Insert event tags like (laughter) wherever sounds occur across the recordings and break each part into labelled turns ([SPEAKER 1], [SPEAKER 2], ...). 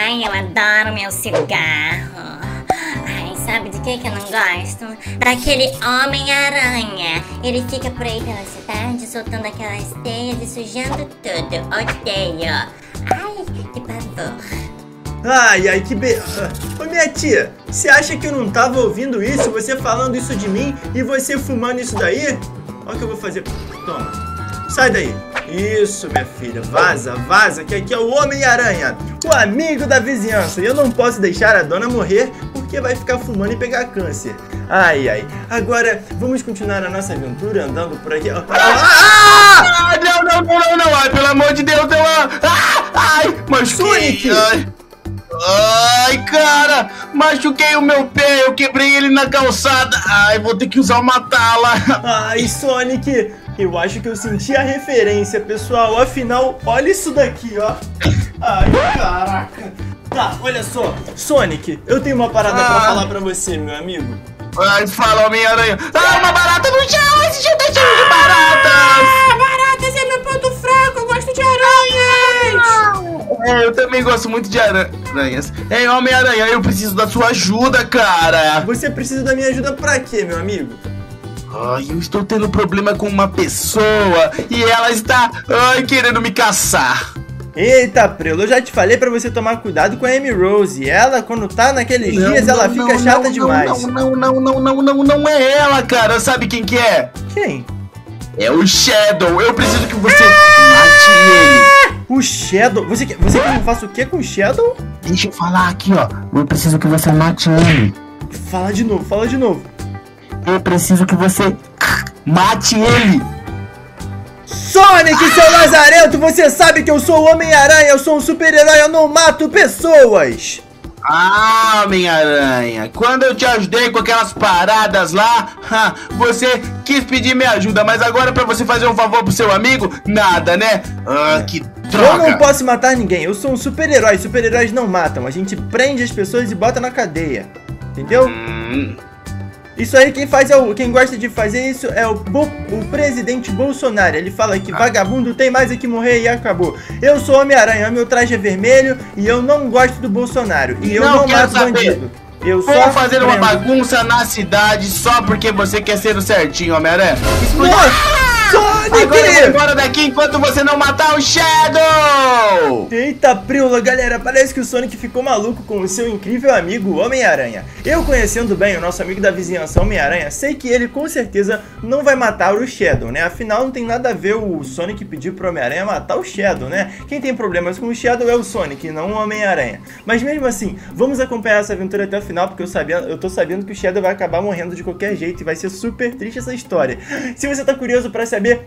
[SPEAKER 1] Ai, eu adoro meu cigarro. Ai, sabe de que que eu não gosto? Daquele Homem-Aranha. Ele fica por aí pela cidade soltando aquelas teias e sujando tudo. Odeio. Ai, que pavor.
[SPEAKER 2] Ai, ai, que be... Ô minha tia, você acha que eu não tava ouvindo isso? Você falando isso de mim e você fumando isso daí? Olha o que eu vou fazer. Toma. Sai daí. Isso, minha filha. Vaza, vaza, que aqui é o Homem-Aranha, o amigo da vizinhança. E eu não posso deixar a dona morrer porque vai ficar fumando e pegar câncer. Ai, ai. Agora, vamos continuar a nossa aventura andando por aqui. Ah, ah!
[SPEAKER 3] Ah, não, não, não, não, não. Ai, pelo amor de Deus, não. Ah, ai, machuquei.
[SPEAKER 2] Sonic!
[SPEAKER 3] Ai. Ai, cara, machuquei o meu pé, eu quebrei ele na calçada. Ai, vou ter que usar uma tala.
[SPEAKER 2] Ai, Sonic, eu acho que eu senti a referência, pessoal. Afinal, olha isso daqui, ó. Ai, caraca. Tá, olha só. Sonic, eu tenho uma parada pra
[SPEAKER 3] Ah.
[SPEAKER 2] falar pra você, meu amigo.
[SPEAKER 3] Ai, fala, Homem-Aranha. Ah, uma barata no chão, esse chão tá cheio de baratas.
[SPEAKER 2] baratas é meu ponto fraco, eu gosto de aranhas.
[SPEAKER 3] É, eu também gosto muito de aranhas. Ei, Homem-Aranha, eu preciso da sua ajuda, cara.
[SPEAKER 2] Você precisa da minha ajuda pra quê, meu amigo?
[SPEAKER 3] Ai, eu estou tendo problema com uma pessoa e ela está, ai, querendo me caçar.
[SPEAKER 2] Eita, Prelo, eu já te falei pra você tomar cuidado com a Amy Rose. Ela, quando tá naqueles dias, ela fica
[SPEAKER 3] não,
[SPEAKER 2] chata
[SPEAKER 3] não,
[SPEAKER 2] demais.
[SPEAKER 3] Não, não, não, não, não, não, não é ela, cara. Sabe quem que é?
[SPEAKER 2] Quem?
[SPEAKER 3] É o Shadow. Eu preciso que você mate ele.
[SPEAKER 2] O Shadow. Você, quer- você quer que eu faça o que com o Shadow?
[SPEAKER 3] Deixa eu falar aqui, ó. Eu preciso que você mate ele.
[SPEAKER 2] Fala de novo, fala de novo.
[SPEAKER 3] Eu preciso que você mate ele.
[SPEAKER 2] Sonic, seu lazarento, você sabe que eu sou o Homem-Aranha, eu sou um super-herói, eu não mato pessoas!
[SPEAKER 3] Ah, Homem-Aranha, quando eu te ajudei com aquelas paradas lá, ha, você quis pedir minha ajuda, mas agora pra você fazer um favor pro seu amigo, nada, né? Ah, que
[SPEAKER 2] Eu não
[SPEAKER 3] droga!
[SPEAKER 2] posso matar ninguém, eu sou um super-herói, super-heróis não matam, a gente prende as pessoas e bota na cadeia. Entendeu?
[SPEAKER 3] Hum,
[SPEAKER 2] Isso aí quem faz é o, quem gosta de fazer isso é o, Bo- o presidente Bolsonaro. Ele fala que vagabundo tem mais é que morrer e acabou. Eu sou Homem-Aranha, meu traje é vermelho e eu não gosto do Bolsonaro. E eu
[SPEAKER 3] Não
[SPEAKER 2] não, mato
[SPEAKER 3] saber.
[SPEAKER 2] bandido. Eu
[SPEAKER 3] Vou
[SPEAKER 2] só
[SPEAKER 3] fazer uma
[SPEAKER 2] prendo.
[SPEAKER 3] bagunça na cidade só porque você quer ser o certinho, Homem-Aranha. Explode-
[SPEAKER 2] Nossa! Sonic!
[SPEAKER 3] Agora eu vou embora daqui enquanto você não matar o Shadow!
[SPEAKER 2] Eita, Prila, galera, parece que o Sonic ficou maluco com o seu incrível amigo Homem-Aranha. Eu conhecendo bem o nosso amigo da vizinhança Homem-Aranha, sei que ele com certeza não vai matar o Shadow, né? Afinal, não tem nada a ver o Sonic pedir pro Homem-Aranha matar o Shadow, né? Quem tem problemas com o Shadow é o Sonic, não o Homem-Aranha. Mas mesmo assim, vamos acompanhar essa aventura até o final, porque eu, sabia, eu tô sabendo que o Shadow vai acabar morrendo de qualquer jeito e vai ser super triste essa história. Se você tá curioso pra saber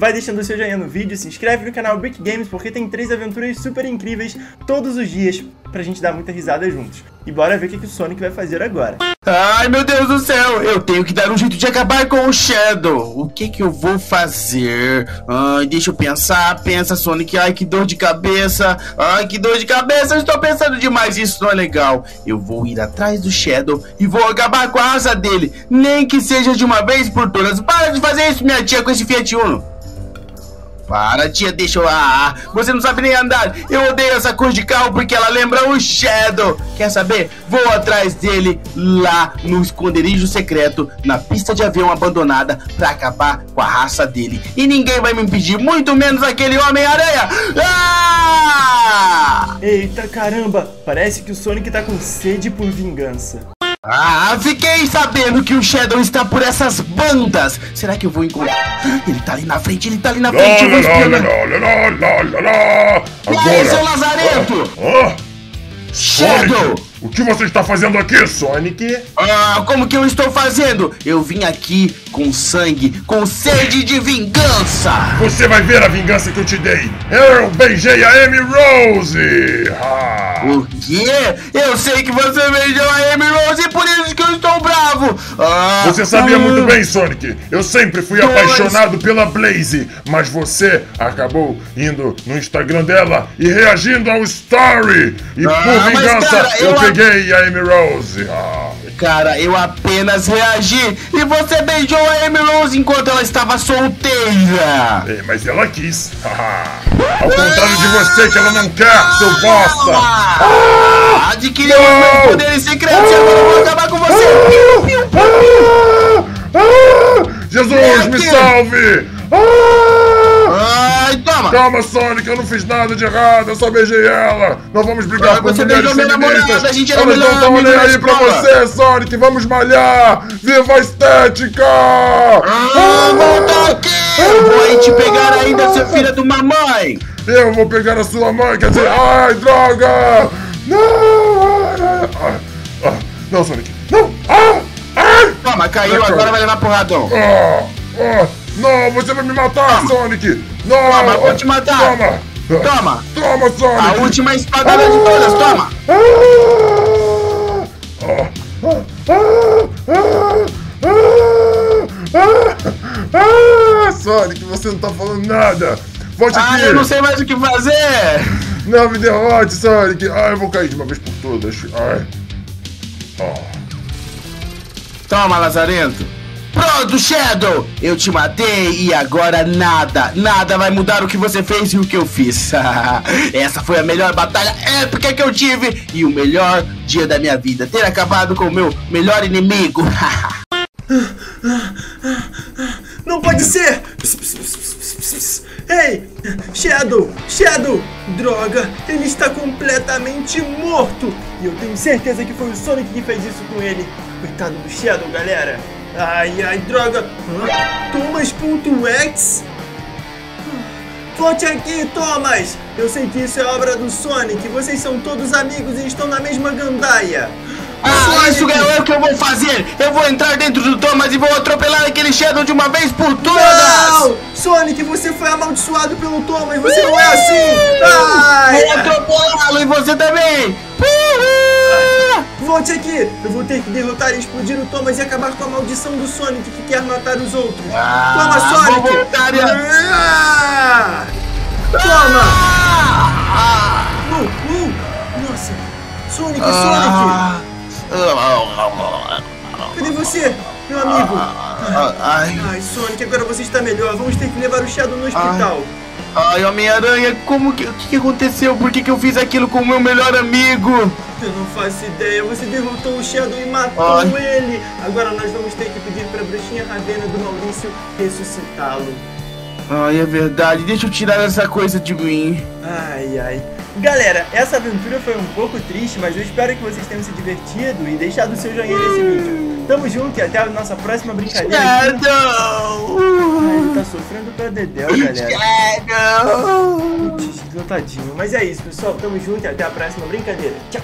[SPEAKER 2] Vai deixando o seu joinha no vídeo, se inscreve no canal Brick Games porque tem três aventuras super incríveis todos os dias pra gente dar muita risada juntos. E bora ver o que, que o Sonic vai fazer agora.
[SPEAKER 3] Ai, meu Deus do céu! Eu tenho que dar um jeito de acabar com o Shadow! O que que eu vou fazer? Ai, deixa eu pensar. Pensa, Sonic. Ai, que dor de cabeça! Ai, que dor de cabeça! Eu estou pensando demais. Isso não é legal. Eu vou ir atrás do Shadow e vou acabar com a raça dele. Nem que seja de uma vez por todas. Para de fazer isso, minha tia, com esse Fiat Uno. Para, tia, deixa eu. Ah, você não sabe nem andar. Eu odeio essa cor de carro porque ela lembra o Shadow. Quer saber? Vou atrás dele lá no esconderijo secreto, na pista de avião abandonada, pra acabar com a raça dele. E ninguém vai me impedir, muito menos aquele Homem-Aranha. Ah!
[SPEAKER 2] Eita caramba, parece que o Sonic tá com sede por vingança.
[SPEAKER 3] Ah, fiquei sabendo que o Shadow está por essas bandas. Será que eu vou encontrar? Ah, Ele tá ali na frente, ele tá ali na
[SPEAKER 4] Lá,
[SPEAKER 3] frente. Eu vou
[SPEAKER 4] lá, lá, lá, lá, lá, lá, lá.
[SPEAKER 3] E aí, seu Lazarento?
[SPEAKER 4] Ah,
[SPEAKER 3] Shadow!
[SPEAKER 4] O que você está fazendo aqui, Sonic?
[SPEAKER 3] Ah, como que eu estou fazendo? Eu vim aqui com sangue, com sede de vingança!
[SPEAKER 4] Você vai ver a vingança que eu te dei. Eu beijei a Amy Rose. Ah.
[SPEAKER 3] O quê? Eu sei que você beijou a Amy Rose e por isso que eu estou bravo! Ah,
[SPEAKER 4] Você sabia
[SPEAKER 3] hum,
[SPEAKER 4] muito bem, Sonic. Eu sempre fui
[SPEAKER 3] Mas-
[SPEAKER 4] apaixonado pela Blaze, mas você acabou indo no Instagram dela e reagindo ao story. E
[SPEAKER 3] Ah,
[SPEAKER 4] por vingança,
[SPEAKER 3] cara,
[SPEAKER 4] eu,
[SPEAKER 3] eu
[SPEAKER 4] peguei a Amy Rose. Ah.
[SPEAKER 3] Cara, eu apenas reagi e você beijou a Amy Rose enquanto ela estava solteira!
[SPEAKER 4] É, mas ela quis. (laughs) Ao contrário de você, que ela não quer, seu bosta.
[SPEAKER 3] Ah! Adquiriu os meus poderes secretos e agora eu vou acabar com você!
[SPEAKER 4] Ah! Ah! Jesus, me
[SPEAKER 3] Aqui.
[SPEAKER 4] salve! Ah!
[SPEAKER 3] Ai, toma!
[SPEAKER 4] Calma, Sonic, eu não fiz nada de errado, eu só beijei ela. Não vamos brigar
[SPEAKER 3] Ah,
[SPEAKER 4] com
[SPEAKER 3] você beijou minha namorada, a gente era
[SPEAKER 4] Elas não estão nem aí pra você, Sonic. Vamos malhar. Viva a estética!
[SPEAKER 3] Ah, volta aqui! Eu vou aí te pegar ainda, seu filho de uma mãe!
[SPEAKER 4] Eu vou pegar a sua mãe, quer dizer, ai, droga! Não! Ai, ai, ai. Ah, não, Sonic, não! Ah! Ai!
[SPEAKER 3] Toma, caiu, agora vai levar porradão!
[SPEAKER 4] Ah, ah, não, você vai me matar, Sonic! Não!
[SPEAKER 3] Toma, eu vou te matar.
[SPEAKER 4] Toma!
[SPEAKER 3] Toma!
[SPEAKER 4] Toma, Sonic!
[SPEAKER 3] A última espadada de todas, toma!
[SPEAKER 4] Ah, Sonic, você não tá falando nada! Volte
[SPEAKER 3] Ah,
[SPEAKER 4] aqui!
[SPEAKER 3] eu não sei mais o que fazer!
[SPEAKER 4] Não me derrote, Sonic! Ai, eu vou cair de uma vez por todas! Ai! Oh.
[SPEAKER 3] Toma, Lazarento! Pronto, Shadow! Eu te matei e agora nada, nada vai mudar o que você fez e o que eu fiz. (laughs) Essa foi a melhor batalha épica que eu tive e o melhor dia da minha vida. Ter acabado com o meu melhor inimigo. (laughs)
[SPEAKER 2] Não pode ser! Ei! Shadow! Shadow! Droga! Ele está completamente morto! E eu tenho certeza que foi o Sonic que fez isso com ele! Coitado do Shadow, galera! Ai, ai, droga! Hã? Thomas.exe? Volte aqui, Thomas! Eu sei que isso é obra do Sonic, vocês são todos amigos e estão na mesma gandaia!
[SPEAKER 3] Ah, isso é o que eu vou fazer! Eu vou entrar dentro do Thomas e vou atropelar aquele Shadow de uma vez por todas!
[SPEAKER 2] Não! Sonic, você foi amaldiçoado pelo Thomas, você não é assim! Ai!
[SPEAKER 3] Vou atropelá-lo e você também!
[SPEAKER 2] Volte aqui! Eu vou ter que derrotar e explodir o Thomas e acabar com a maldição do Sonic que quer matar os outros!
[SPEAKER 3] Ah,
[SPEAKER 2] Toma, Sonic! Ah! Toma!
[SPEAKER 3] Ah!
[SPEAKER 2] Uh, uh! Nossa! Sonic,
[SPEAKER 3] Ah!
[SPEAKER 2] Sonic! Cadê você, meu amigo?
[SPEAKER 3] Ah, Ai,
[SPEAKER 2] Ai, Sonic, agora você está melhor. Vamos ter que levar o Shadow no hospital.
[SPEAKER 3] ai, Homem-Aranha, como que. O que aconteceu? Por que, que eu fiz aquilo com o meu melhor amigo?
[SPEAKER 2] Eu não faço ideia. Você derrotou o Shadow e matou
[SPEAKER 3] Ai.
[SPEAKER 2] ele. Agora nós vamos ter que pedir pra bruxinha Ravena do Maurício ressuscitá-lo.
[SPEAKER 3] Ai, é verdade. Deixa eu tirar essa coisa de mim.
[SPEAKER 2] Ai, ai. Galera, essa aventura foi um pouco triste, mas eu espero que vocês tenham se divertido e deixado o seu joinha nesse vídeo. Tamo junto e até a nossa próxima brincadeira. Ai,
[SPEAKER 3] Shadow!
[SPEAKER 2] ele tá sofrendo pra dedéu, galera.
[SPEAKER 3] Shadow!
[SPEAKER 2] Putz, tadinho. Mas é isso, pessoal. Tamo junto e até a próxima brincadeira. Tchau.